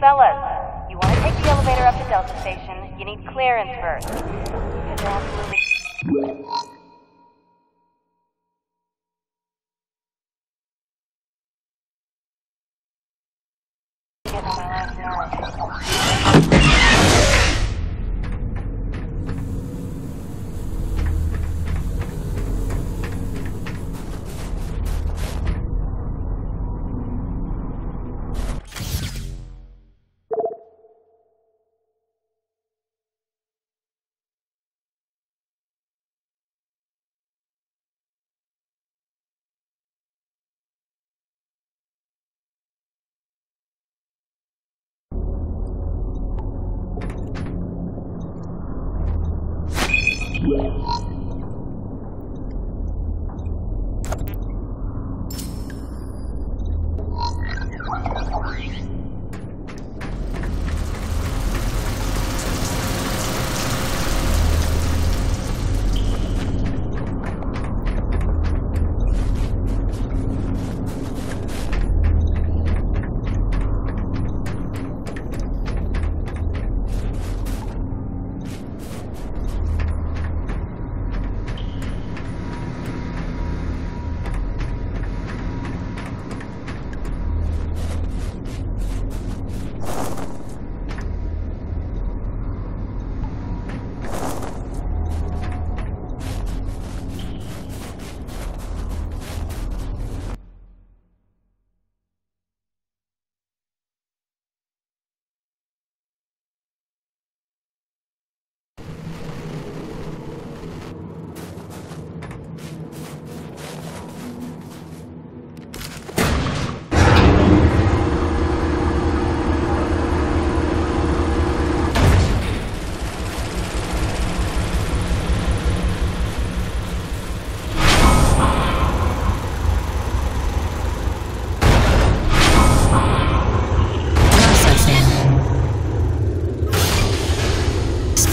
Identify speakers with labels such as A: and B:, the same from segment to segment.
A: Fellas, you want to take the elevator up to Delta Station, you need clearance first.
B: Processing.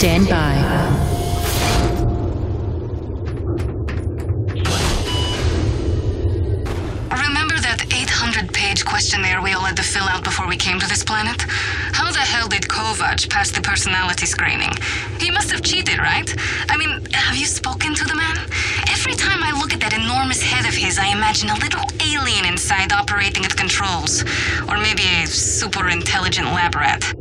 B: Stand by.
C: Remember that 800 page questionnaire we all had to fill out before we came to this planet? How the hell did Kovac pass the personality screening? He must have cheated, right? I mean, have you spoken to the man? Every time I look at that enormous head of his, I imagine a little alien inside operating at controls. Or maybe a super intelligent lab rat.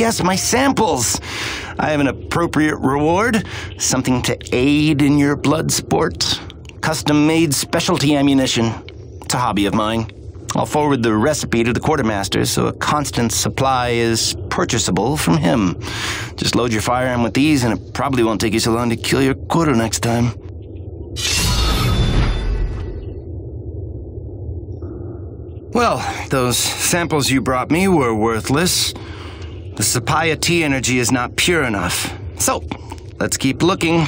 D: Yes, my samples. I have an appropriate reward, something to aid in your blood sport. Custom made specialty ammunition. It's a hobby of mine. I'll forward the recipe to the quartermaster so a constant supply is purchasable from him. Just load your firearm with these, and it probably won't take you so long to kill your quota next time. Well, those samples you brought me were worthless. The Sapaya T energy is not pure enough. So, let's keep looking.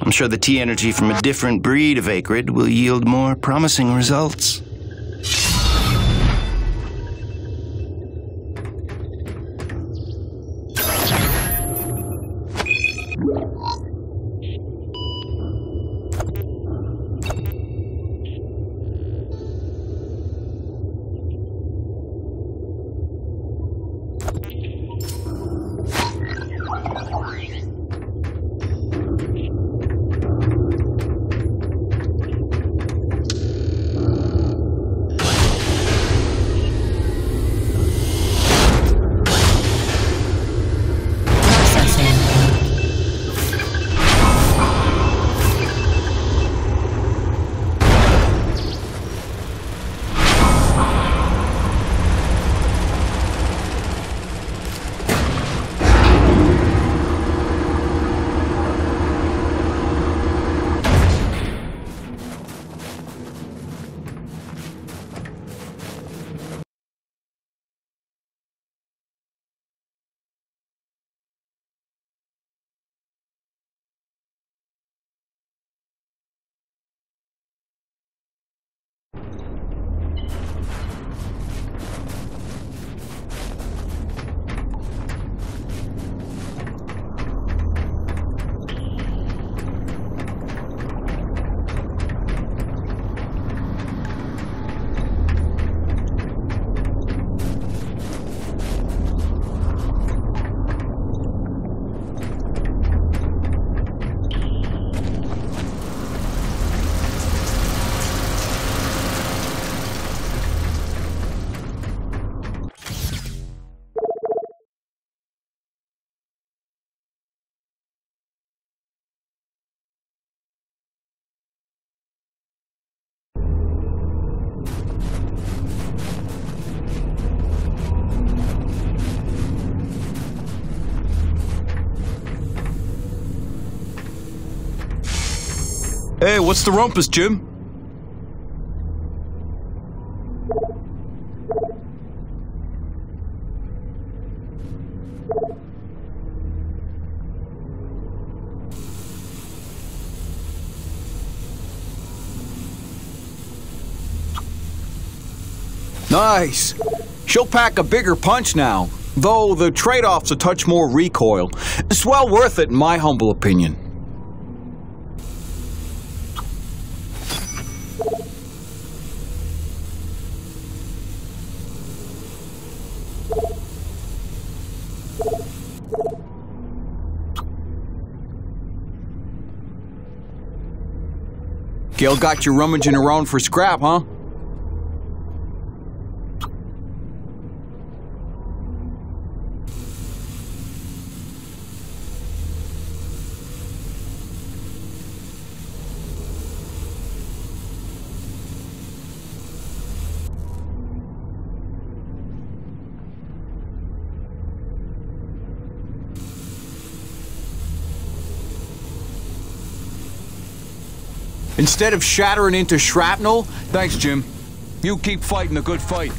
D: I'm sure the T energy from a different breed of Akrid will yield more promising results.
E: Hey, what's the rumpus, Jim? Nice. She'll pack a bigger punch now, though the trade-off's a touch more recoil. It's well worth it in my humble opinion. Gail got you rummaging around for scrap, huh? Instead of shattering into shrapnel, thanks, Jim. You keep fighting the good fight.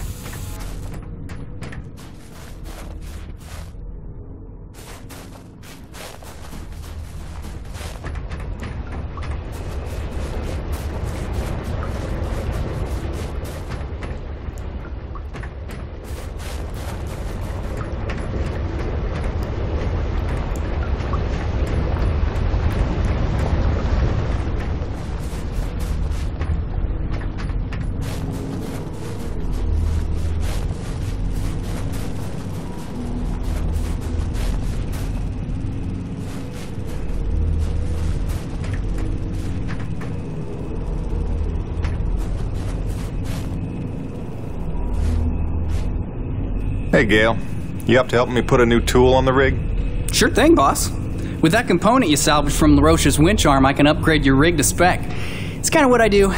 F: Hey, Gail. You up to helping me put a new tool on the rig?
G: Sure thing, boss. With that component you salvaged from LaRoche's winch arm, I can upgrade your rig to spec. It's kind of what I do.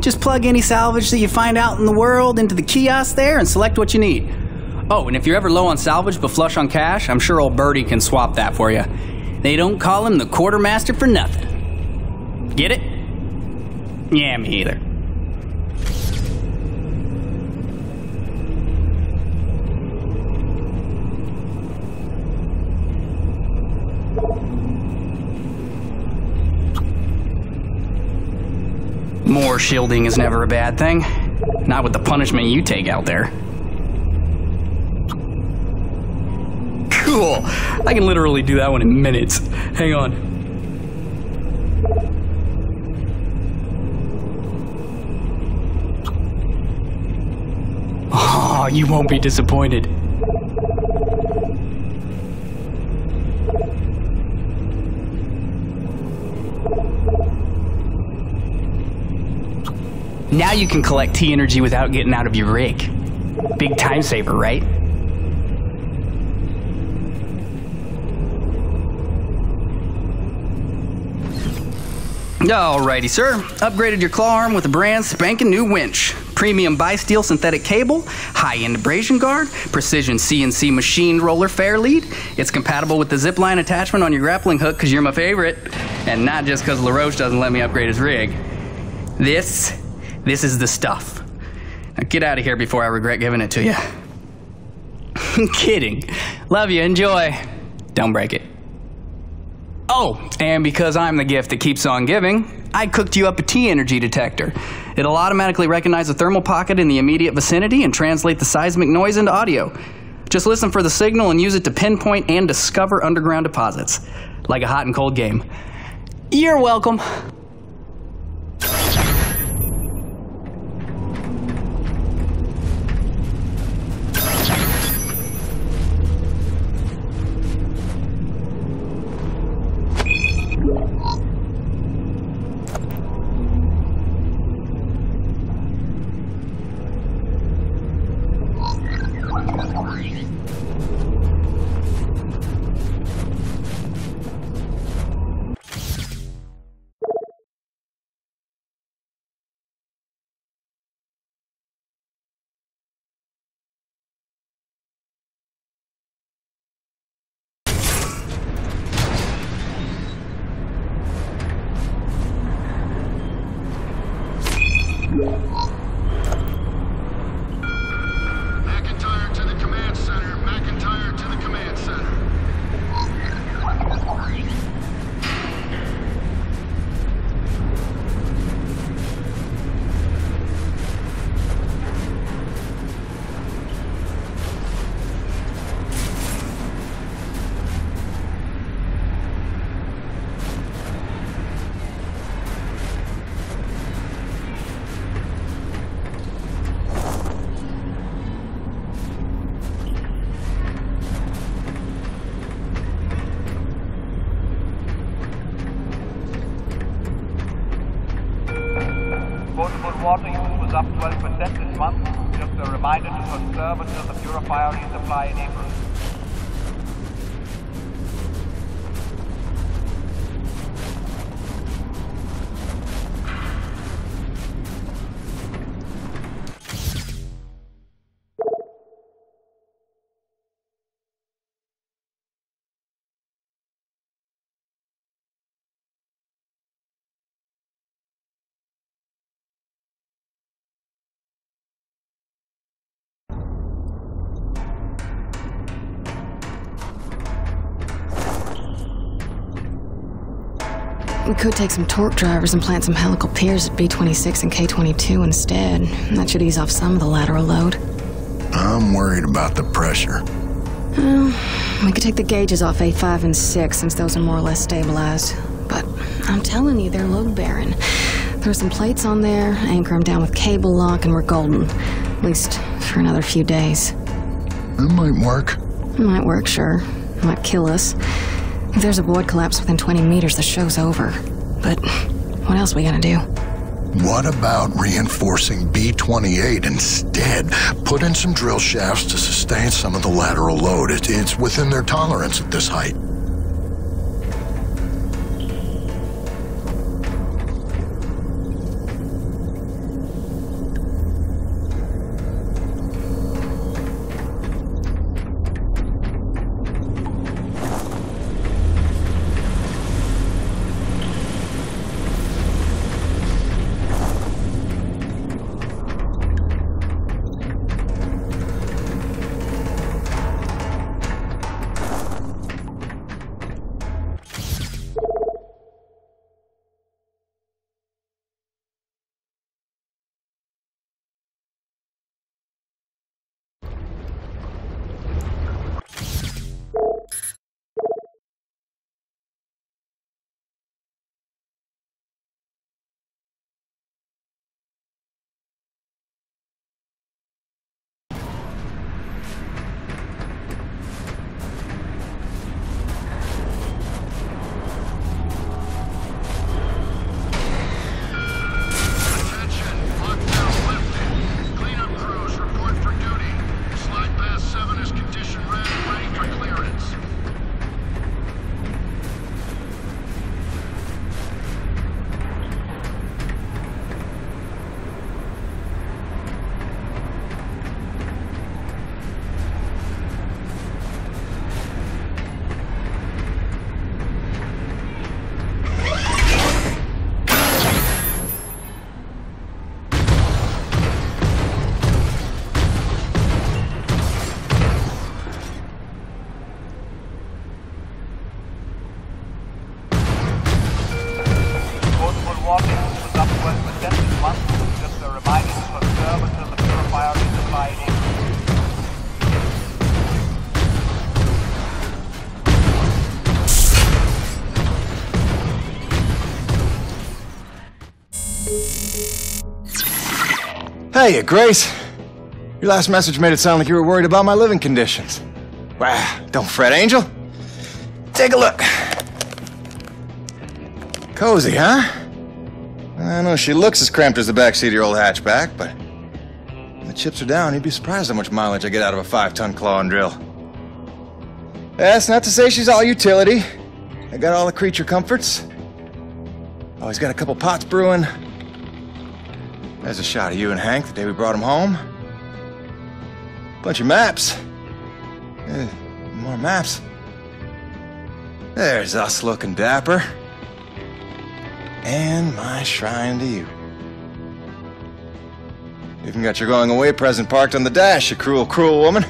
G: Just plug any salvage that you find out in the world into the kiosk there and select what you need. Oh, and if you're ever low on salvage but flush on cash, I'm sure old Birdie can swap that for you. They don't call him the quartermaster for nothing. Get it? Yeah, me either. More shielding is never a bad thing. Not with the punishment you take out there. Cool. I can literally do that one in minutes. Hang on. Oh, you won't be disappointed. Now you can collect T energy without getting out of your rig. Big time saver, right? Alrighty, sir. Upgraded your claw arm with a brand spanking new winch. Premium bi-steel synthetic cable, high-end abrasion guard, precision CNC machine roller fair lead. It's compatible with the zipline attachment on your grappling hook because you're my favorite, and not just because LaRoche doesn't let me upgrade his rig. This, this is the stuff. Now get out of here before I regret giving it to you. Kidding. Love you. Enjoy. Don't break it. Oh, and because I'm the gift that keeps on giving, I cooked you up a T energy detector. It'll automatically recognize a thermal pocket in the immediate vicinity and translate the seismic noise into audio. Just listen for the signal and use it to pinpoint and discover underground deposits. Like a hot and cold game. You're welcome.
H: We could take some torque drivers and plant some helical piers at B26 and K22 instead. That should ease off some of the lateral load.
I: I'm worried about the pressure.
H: Well, We could take the gauges off A5 and 6 since those are more or less stabilized. But I'm telling you, they're load bearing. Throw some plates on there, anchor them down with cable lock, and we're golden. At least for another few days.
I: That might work.
H: It Might work, sure. Might kill us. If there's a void collapse within 20 meters, the show's over. But what else we gonna do?
I: What about reinforcing B-28 instead? Put in some drill shafts to sustain some of the lateral load. It, it's within their tolerance at this height.
F: Hey, Grace. Your last message made it sound like you were worried about my living conditions. Wow, don't fret, Angel. Take a look. Cozy, huh? I know she looks as cramped as the backseat of your old hatchback, but when the chips are down, you'd be surprised how much mileage I get out of a five-ton claw and drill. That's not to say she's all utility. I got all the creature comforts. Always got a couple pots brewing. There's a shot of you and Hank the day we brought him home. Bunch of maps. Eh, more maps. There's us looking dapper. And my shrine to you. Even got your going away present parked on the dash, you cruel, cruel woman.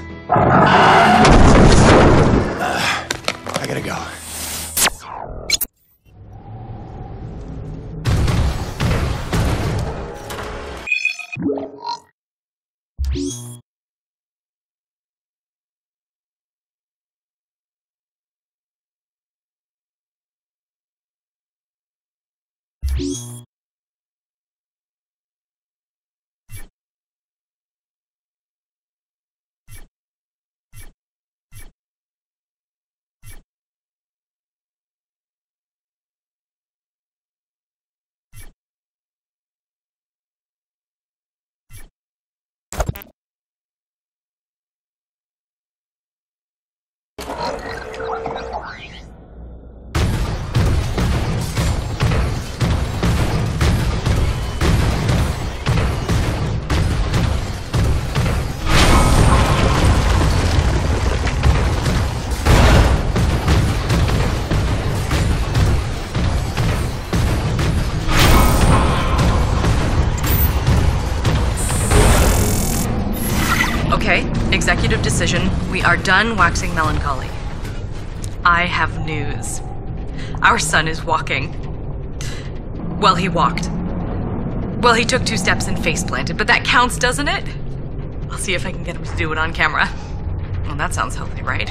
F: Peace.
J: Executive decision. We are done waxing melancholy. I have news. Our son is walking. Well, he walked. Well, he took two steps and face planted, but that counts, doesn't it? I'll see if I can get him to do it on camera. Well, that sounds healthy, right?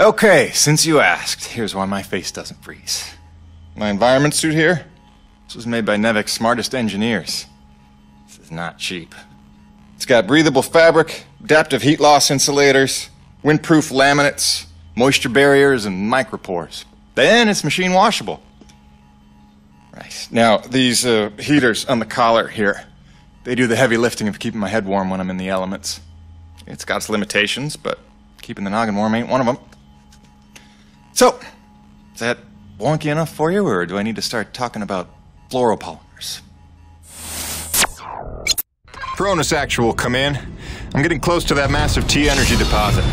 F: Okay, since you asked, here's why my face doesn't freeze. My environment suit here, this was made by NEVEC's smartest engineers. This is not cheap. It's got breathable fabric, adaptive heat loss insulators, windproof laminates, moisture barriers, and micropores. Then it's machine washable. Right. Now, these uh, heaters on the collar here, they do the heavy lifting of keeping my head warm when I'm in the elements. It's got its limitations, but keeping the noggin warm ain't one of them. So, is that wonky enough for you, or do I need to start talking about fluoropolymers? Cronus Actual, come in. I'm getting close to that massive T energy deposit.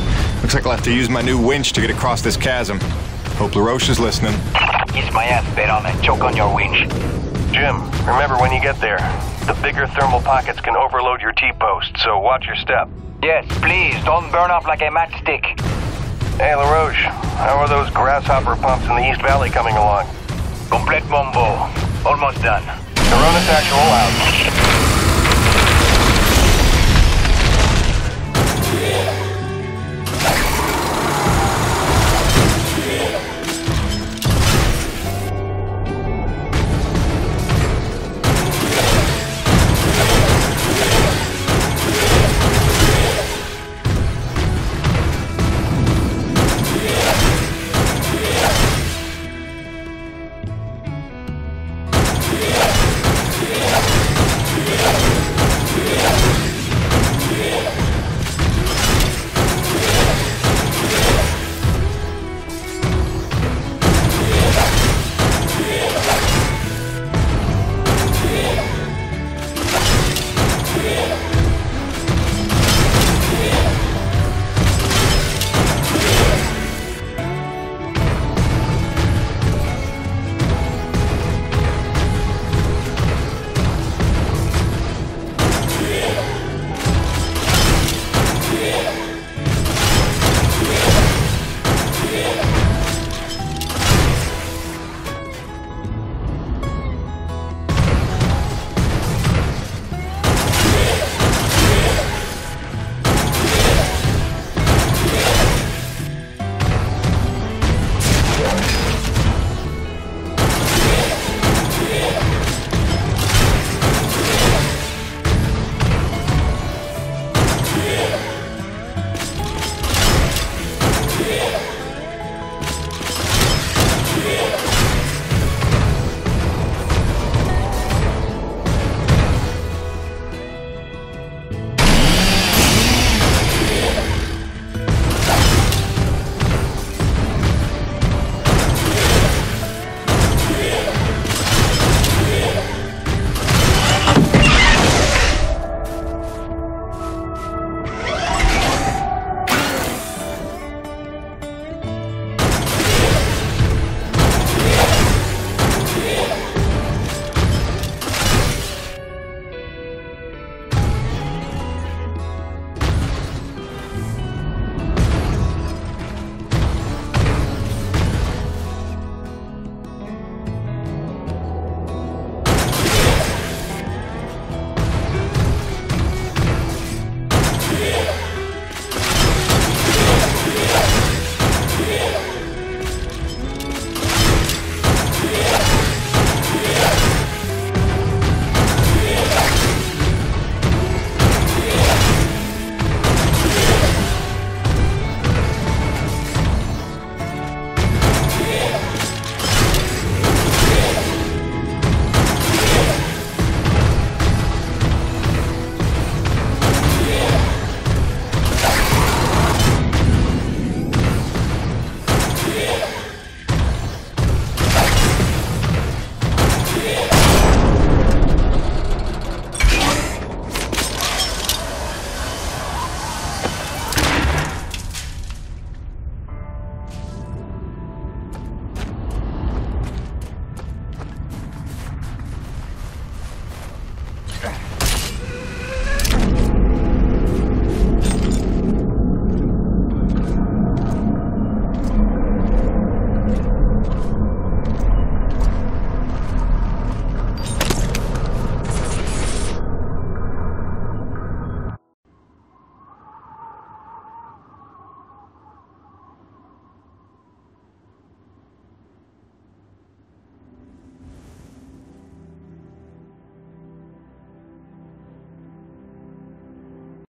F: Looks like I'll have to use my new winch to get across this chasm. Hope LaRoche is listening.
K: Kiss my ass, Baron, and choke on your winch.
L: Jim, remember when you get there, the bigger thermal pockets can overload your T-post, so watch your step.
K: Yes, please, don't burn up like a matchstick.
L: Hey, LaRoche, how are those grasshopper pumps in the East Valley coming along?
K: Complete bombo. Almost done.
L: Cronus Actual out.